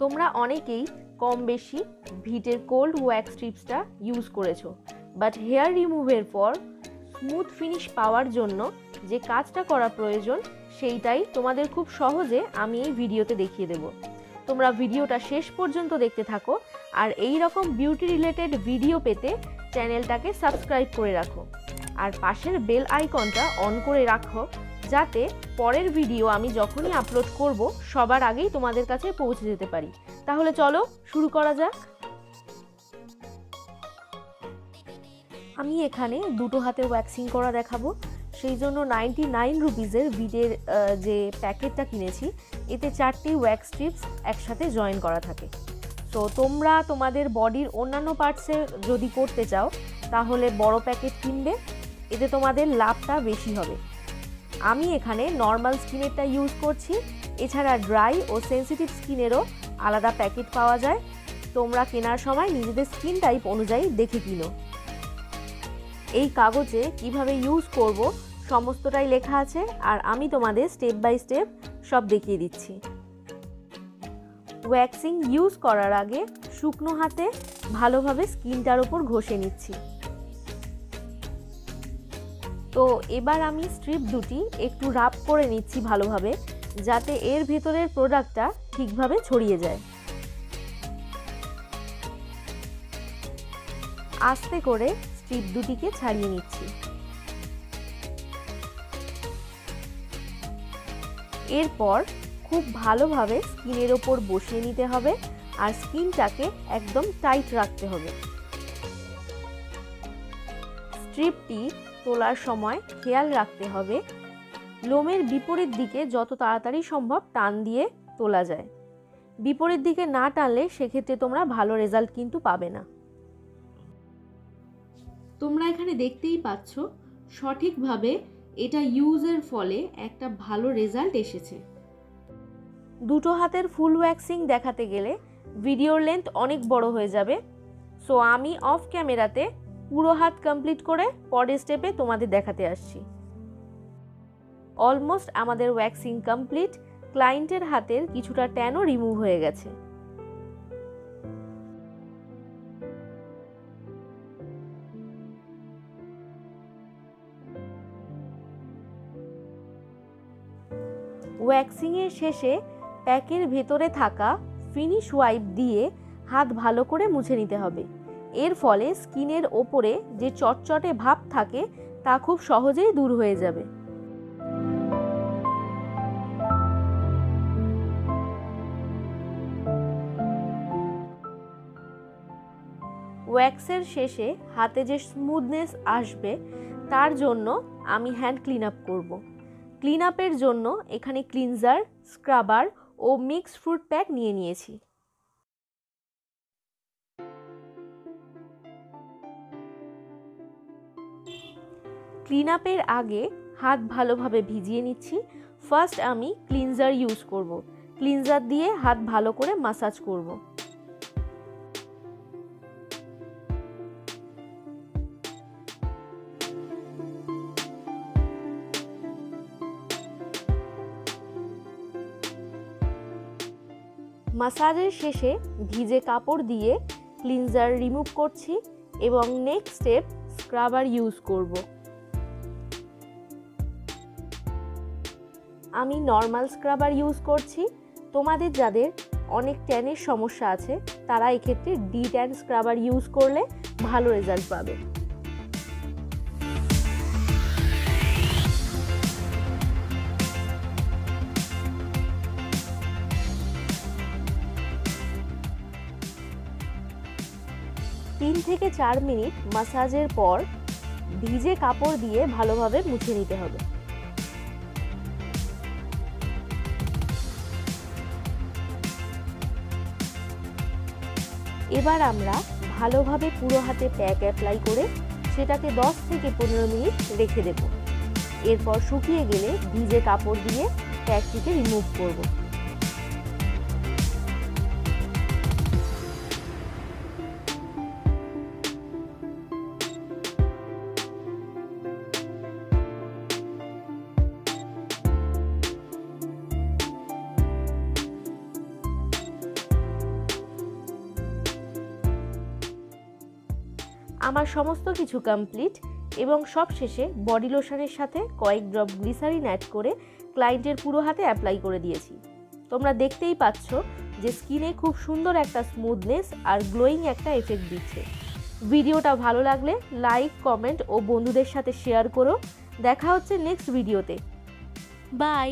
তোমরা অনেকেই কম বেশি ভিটের কোল্ড ওয়্যাক্স স্ট্রিপসটা ইউজ করেছ। বাট হেয়ার রিমুভের পর স্মুথ ফিনিশ পাওয়ার জন্য যে কাজটা করা প্রয়োজন, সেইটাই তোমাদের খুব সহজে আমি এই ভিডিওতে দেখিয়ে দেব। তোমরা ভিডিওটা শেষ পর্যন্ত দেখতে থাকো আর এই রকম বিউটি রিলেটেড ভিডিও পেতে চ্যানেলটাকে সাবস্ক্রাইব করে রাখো। আর পাশের বেল আইকনটা অন করে রাখো যাতে পরের ভিডিও আমি যখনই আপলোড করব, সবার আগেই তোমাদের কাছে পৌঁছে যেতে পারি। তাহলে চলো, শুরু করা যাক। আমি এখানে দুটো হাতে ওয়্যাক্সিং করা দেখাবো। সেই জন্য নাইনটি নাইন রুপিজের ভিডের যে প্যাকেটটা কিনেছি, এতে চারটি ওয়্যাক্স স্ট্রিপস একসাথে জয়েন করা থাকে। তো তোমরা তোমাদের বডির অন্যান্য পার্টসে যদি করতে চাও, তাহলে বড় প্যাকেট কিনবে। এতে তোমাদের লাভটা বেশি হবে। আমি এখানে নর্মাল স্কিনেরটা ইউজ করছি। এছাড়া ড্রাই ও সেন্সিটিভ স্কিনেরও আলাদা প্যাকেট পাওয়া যায়। তোমরা কেনার সময় নিজেদের স্কিন টাইপ অনুযায়ী দেখে কিনো। এই কাগজে কীভাবে ইউজ করব সমস্তটাই লেখা আছে আর আমি তোমাদের স্টেপ বাই স্টেপ সব দেখিয়ে দিচ্ছি। ওয়্যাক্সিং ইউজ করার আগে শুকনো হাতে ভালোভাবে স্কিনটার ওপর ঘষে নিচ্ছি। তো এবার আমি স্ট্রিপ দুটি একটু রাব করে নিচ্ছি ভালোভাবে, যাতে এর ভেতরের প্রোডাক্টটা ঠিকভাবে ছড়িয়ে যায়। আস্তে করে স্ট্রিপ দুটিকে ছাড়িয়ে নিচ্ছি। এরপর খুব ভালোভাবে স্কিনের ওপর বসিয়ে নিতে হবে আর স্কিনটাকে একদম টাইট রাখতে হবে। স্ট্রিপটি তোলার সময় খেয়াল রাখতে হবে। লোমের বিপরীত দিকে যত তাড়াতাড়ি সম্ভব টান দিয়ে তোলা যায়। বিপরীত দিকে না টানলে সেক্ষেত্রে তোমরা ভালো রেজাল্ট কিন্তু পাবে না। তোমরা এখানে দেখতেই পাচ্ছ, সঠিকভাবে এটা ইউজের ফলে একটা ভালো রেজাল্ট এসেছে। দুটো হাতের ফুল ওয়্যাক্সিং দেখাতে গেলে ভিডিওর লেন্থ অনেক বড় হয়ে যাবে। সো আমি অফ ক্যামেরাতে পুরো হাত কমপ্লিট করে পরের স্টেপে তোমাদের দেখাতে আসছি। অলমোস্ট আমাদের ওয়্যাক্সিং কমপ্লিট ক্লায়েন্টের হাতের কিছুটা ট্যানও রিমুভ হয়ে গেছে। ওয়্যাক্সিংয়ের শেষে প্যাকের ভেতরে থাকা ফিনিশ ওয়াইপ দিয়ে হাত ভালো করে মুছে নিতে হবে। এর ফলে স্কিনের ওপরে যে চটচটে ভাব থাকে, তা খুব সহজেই দূর হয়ে যাবে। ওয়্যাক্সের শেষে হাতে যে স্মুথনেস আসবে, তার জন্য আমি হ্যান্ড ক্লিন আপ করব। ক্লিন আপের জন্য এখানে ক্লিনজার, স্ক্রাবার ও মিক্সড ফ্রুট প্যাক নিয়ে নিয়েছি। ক্লিন আপের আগে হাত ভালোভাবে ভিজিয়ে নিচ্ছি ফার্স্ট আমি ক্লিনজার ইউজ করব। ক্লিনজার দিয়ে হাত ভালো করে মাসাজ করব। মাসাজের শেষে ভিজে কাপড় দিয়ে ক্লিনজার রিমুভ করছি এবং নেক্সট স্টেপ স্ক্রাবার ইউজ করব আমি নর্মাল স্ক্রাবার ইউজ করছি। তোমাদের যাদের অনেক ট্যানের সমস্যা আছে, তারা এক্ষেত্রে ডি ট্যান স্ক্রাবার ইউজ করলে ভালো রেজাল্ট পাবে। তিন থেকে চার মিনিট মাসাজের পর, ভিজে কাপড় দিয়ে ভালোভাবে মুছে নিতে হবে। এবার আমরা ভালোভাবে পুরো হাতে প্যাক অ্যাপ্লাই করে সেটাকে 10 থেকে পনেরো মিনিট রেখে দেব। এরপর শুকিয়ে গেলে ভিজে কাপড় দিয়ে প্যাকটিকে রিমুভ করব। আমার সমস্ত কিছু কমপ্লিট এবং সব শেষে বডি লোশনের সাথে কয়েক ড্রপ গ্লিসারিন অ্যাড করে ক্লায়েন্টের পুরো হাতে অ্যাপ্লাই করে দিয়েছি। তোমরা দেখতেই পাচ্ছ যে স্কিনে খুব সুন্দর একটা স্মুথনেস আর গ্লোয়িং একটা এফেক্ট দিচ্ছে। ভিডিওটা ভালো লাগলে লাইক কমেন্ট ও বন্ধুদের সাথে শেয়ার করো। দেখা হচ্ছে নেক্সট ভিডিওতে বাই